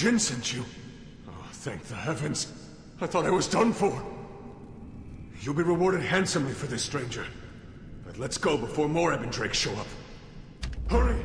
Jin sent you. Oh, thank the heavens. I thought I was done for. You'll be rewarded handsomely for this, stranger. But let's go before more Ebon Drakes show up. Hurry!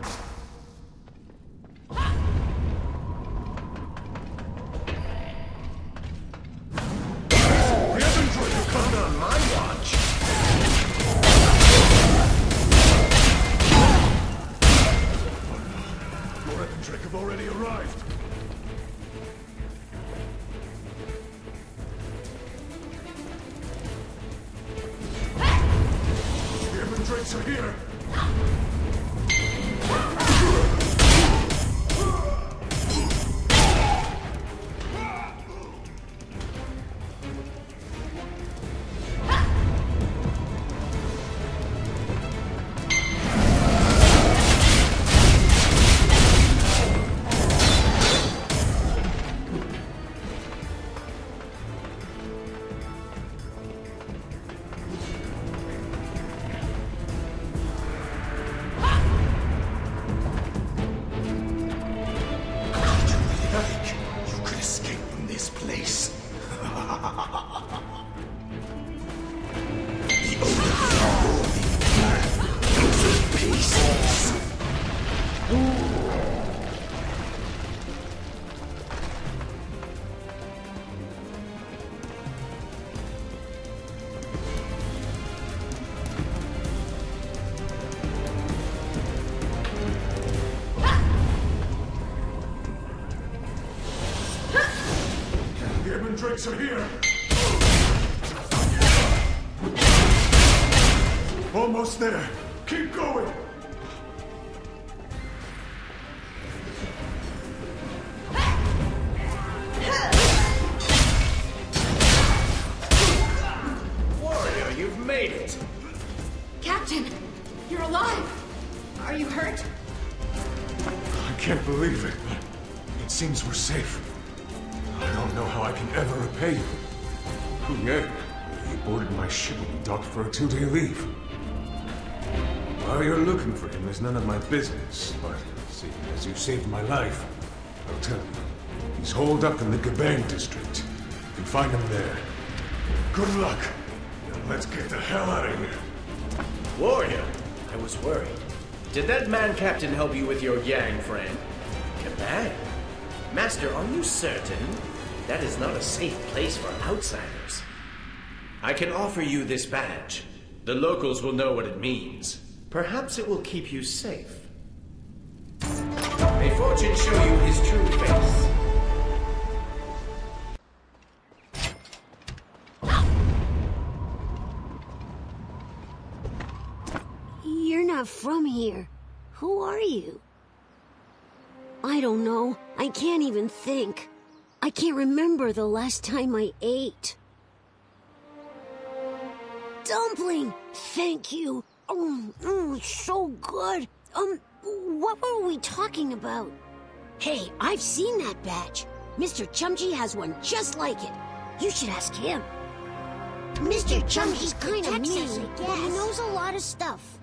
Ebon are here. Almost there. Keep going. I don't know how I can ever repay you. Yang, he boarded my ship and docked for a two-day leave. Why you're looking for him is none of my business, but see, as you saved my life, I'll tell you. He's holed up in the Gabang district. You can find him there. Good luck. Now let's get the hell out of here. Warrior, I was worried. Did that man captain help you with your Yang friend? Kabang? Master, are you certain? That is not a safe place for outsiders. I can offer you this badge. The locals will know what it means. Perhaps it will keep you safe. May fortune show you his true face. You're not from here. Who are you? I don't know. I can't even think. I can't remember the last time I ate. Dumpling! Thank you. Oh, mm, so good. Um, what were we talking about? Hey, I've seen that badge. Mr. Chumji has one just like it. You should ask him. Mr. Chumji's kind of mean, but he knows a lot of stuff.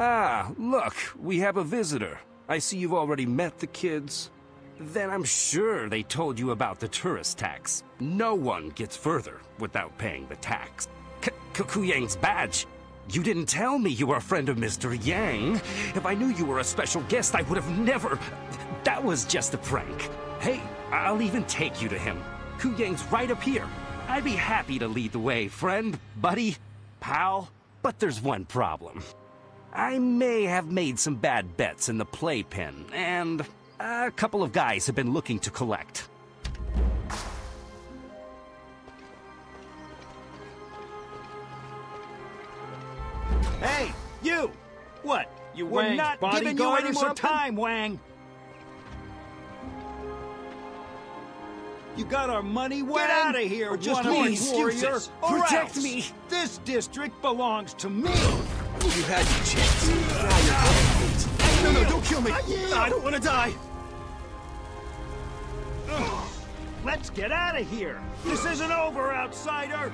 Ah, look, we have a visitor. I see you've already met the kids. Then I'm sure they told you about the tourist tax. No one gets further without paying the tax. K- Cuckoo Yang's badge. You didn't tell me you were a friend of Mr. Yang. If I knew you were a special guest, I would have never. That was just a prank. Hey, I'll even take you to him. Ku Yang's right up here. I'd be happy to lead the way, friend, buddy, pal. But there's one problem. I may have made some bad bets in the playpen, and a couple of guys have been looking to collect. Hey, you! What? You We're Wang's not giving you any more time, Wang! You got our money? Get out of here, or just one-horn please, warrior! Protect else. me. This district belongs to me! You had your chance. Now you're No, no, don't kill me. I don't want to die. Let's get out of here! This isn't over, outsider!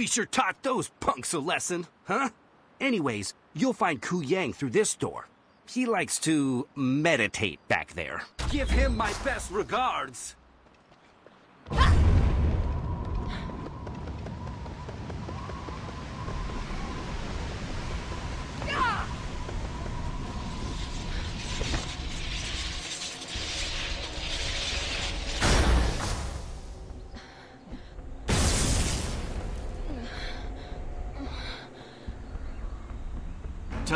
We sure taught those punks a lesson, huh? Anyways, you'll find Ku Yang through this door. He likes to meditate back there. Give him my best regards.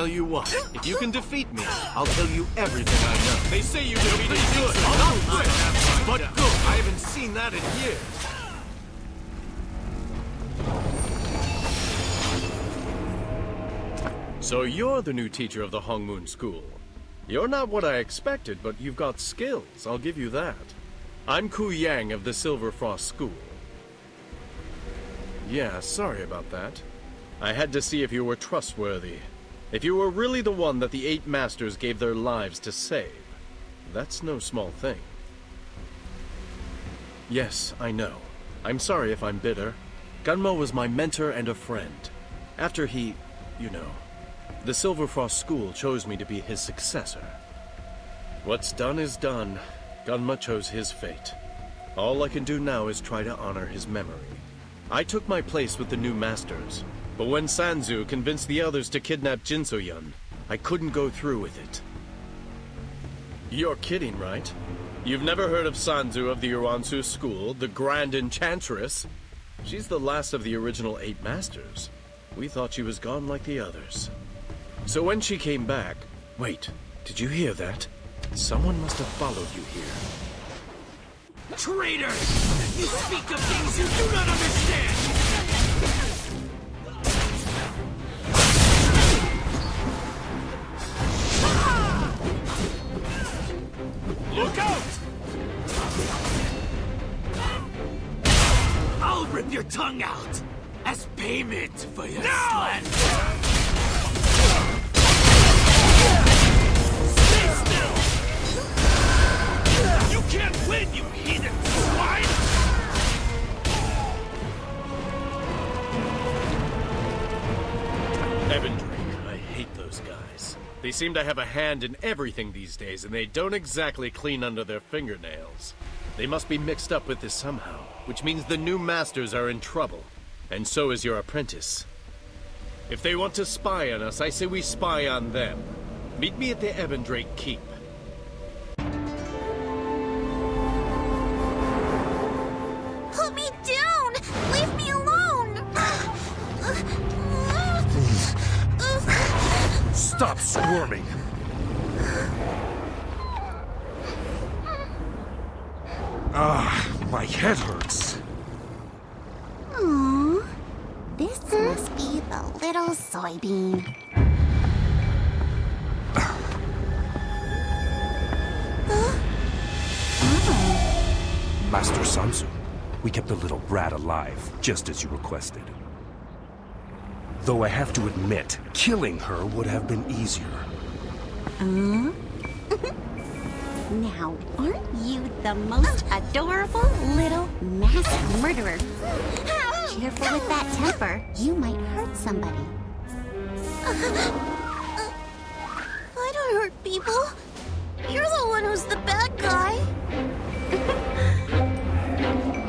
Tell you what, if you can defeat me, I'll tell you everything I know. They say you defeated good, not good, but good. I haven't seen that in years. So you're the new teacher of the Hongmoon School. You're not what I expected, but you've got skills, I'll give you that. I'm Ku Yang of the Silver Frost School. Yeah, sorry about that. I had to see if you were trustworthy. If you were really the one that the Eight Masters gave their lives to save. That's no small thing. Yes, I know. I'm sorry if I'm bitter. Gunma was my mentor and a friend. After he, you know, the Silverfrost School chose me to be his successor. What's done is done. Gunma chose his fate. All I can do now is try to honor his memory. I took my place with the new masters, but when Sanzu convinced the others to kidnap Jinsoyun, I couldn't go through with it. You're kidding, right? You've never heard of Sanzu of the Uransu School, the Grand Enchantress? She's the last of the original eight masters. We thought she was gone like the others. So when she came back... Wait, did you hear that? Someone must have followed you here. Traitor! You speak of things you do not understand! I hate those guys. They seem to have a hand in everything these days, and they don't exactly clean under their fingernails. They must be mixed up with this somehow, which means the new masters are in trouble. And so is your apprentice. If they want to spy on us, I say we spy on them. Meet me at the Ebon Drake Keep. Put me down! Leave me alone! Stop squirming! Ah, my head hurts. Aww. This must be the little soybean. Master Sanzu, we kept the little brat alive, just as you requested. Though I have to admit, killing her would have been easier. Hmm? Now, aren't you the most adorable little mass murderer? Cheerful with that temper, you might hurt somebody. I don't hurt people. You're the one who's the bad guy.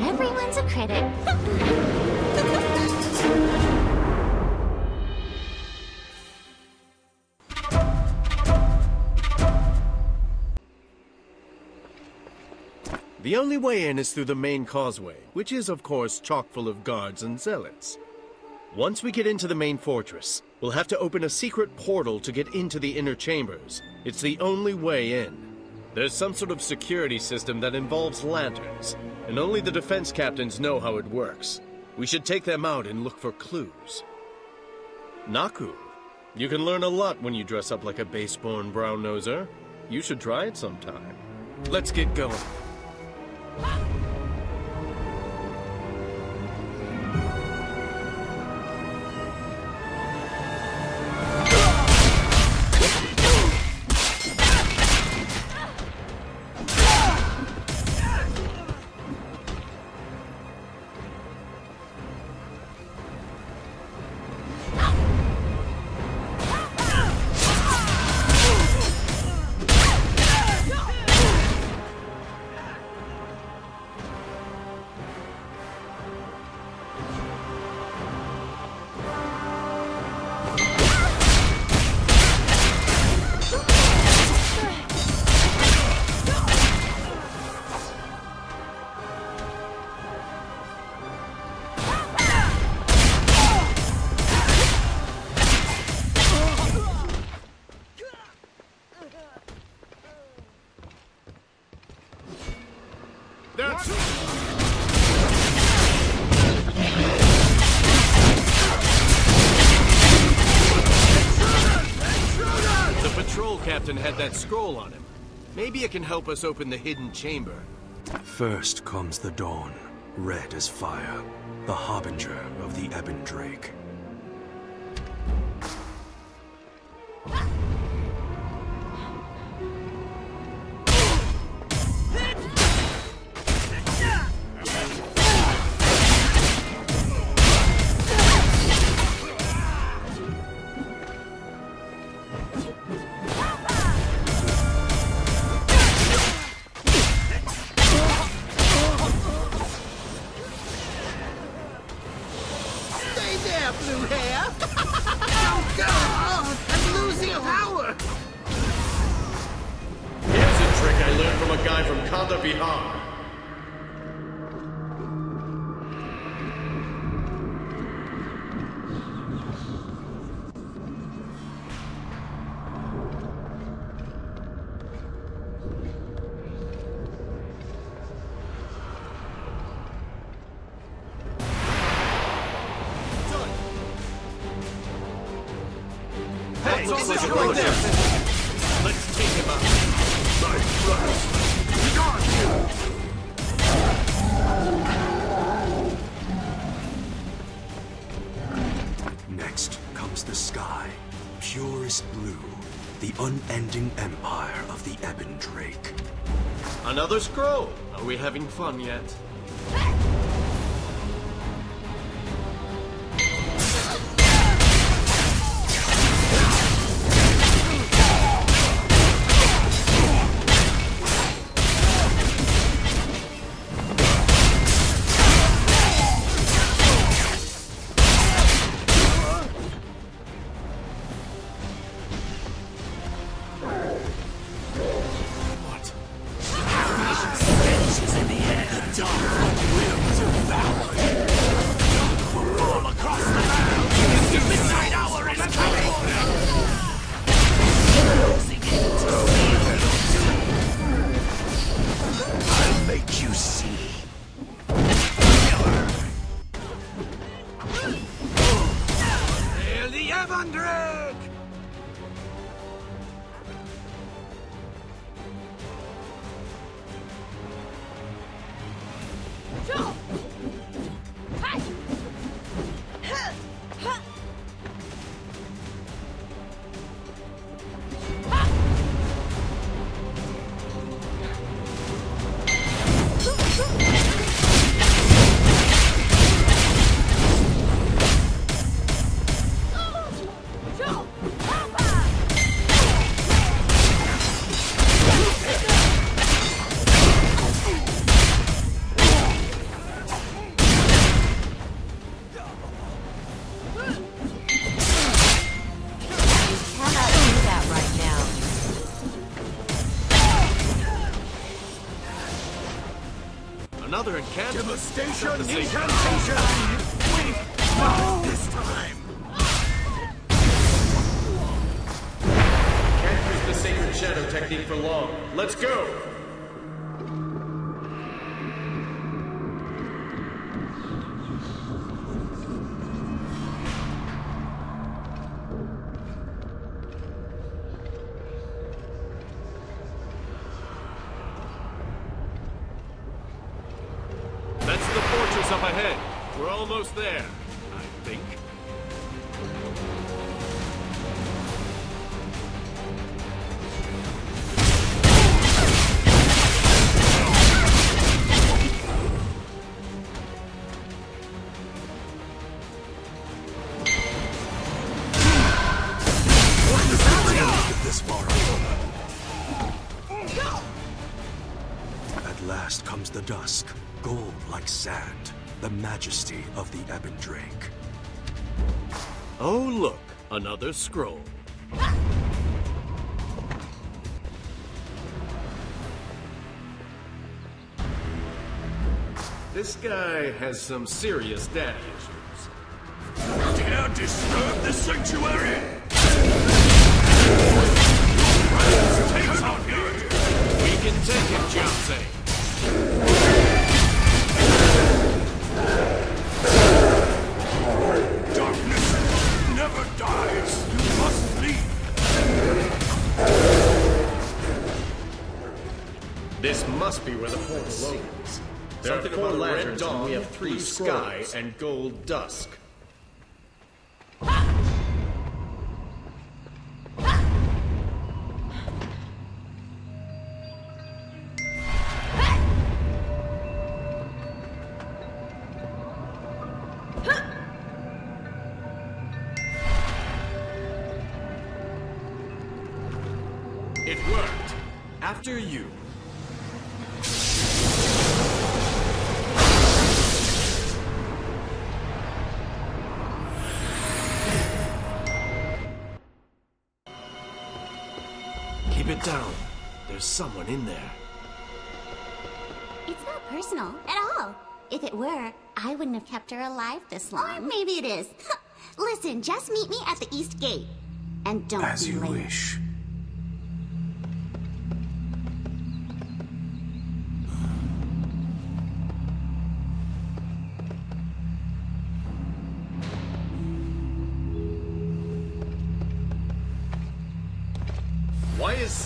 Everyone's a critic. The only way in is through the main causeway, which is, of course, chock full of guards and zealots. Once we get into the main fortress, we'll have to open a secret portal to get into the inner chambers. It's the only way in. There's some sort of security system that involves lanterns, and only the defense captains know how it works. We should take them out and look for clues. Naku, you can learn a lot when you dress up like a base-born brown-noser. You should try it sometime. Let's get going. Ah! Captain had that scroll on him. Maybe it can help us open the hidden chamber. First comes the dawn, red as fire, the harbinger of the Ebon Drake. Hey, Looks like a right close there. Let's take him out. Next comes the sky, purest blue, the unending empire of the Ebon Drake. Another scroll. Are we having fun yet? Incantation. Devastation incantation! Wait, not this time! Can't use the sacred shadow technique for long. Let's go! Up ahead. We're almost there, I think. At last comes the dusk, gold like sand, the majesty of the Ebon Drake. Oh, look, another scroll. This guy has some serious daddy issues. Dare disturb the sanctuary! Takes on good! We can take him, Jiansei. Must be where the portal opens. There Something are four about a red lanterns, and we have three sky and gold dusk. It down. There's someone in there. It's not personal at all. If it were, I wouldn't have kept her alive this long. Or maybe it is. Listen, just meet me at the East Gate. And don't As be you late. wish.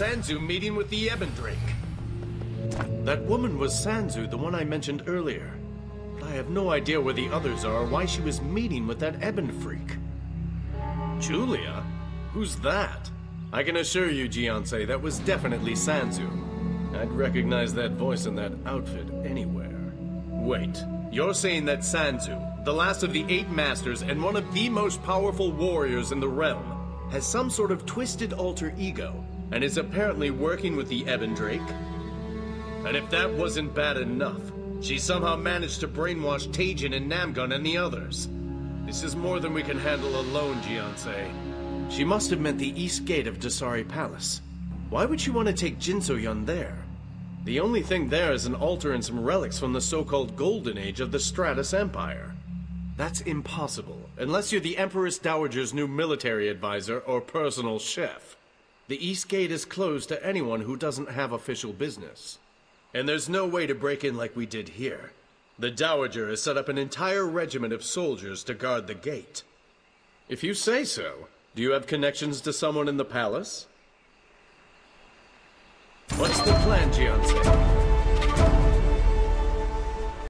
Sanzu meeting with the Ebon Drake? That woman was Sanzu, the one I mentioned earlier. But I have no idea where the others are or why she was meeting with that Ebon freak. Julia? Who's that? I can assure you, Giance, that was definitely Sanzu. I'd recognize that voice and that outfit anywhere. Wait, you're saying that Sanzu, the last of the eight masters and one of the most powerful warriors in the realm, has some sort of twisted alter ego and is apparently working with the Ebon Drake? And if that wasn't bad enough, she somehow managed to brainwash Tajin and Namgun and the others. This is more than we can handle alone, Giance. She must have meant the east gate of Dasari Palace. Why would she want to take Jinsoyun there? The only thing there is an altar and some relics from the so-called Golden Age of the Stratus Empire. That's impossible, unless you're the Empress Dowager's new military advisor or personal chef. The East Gate is closed to anyone who doesn't have official business. And there's no way to break in like we did here. The Dowager has set up an entire regiment of soldiers to guard the gate. If you say so, do you have connections to someone in the palace? What's the plan, Giance?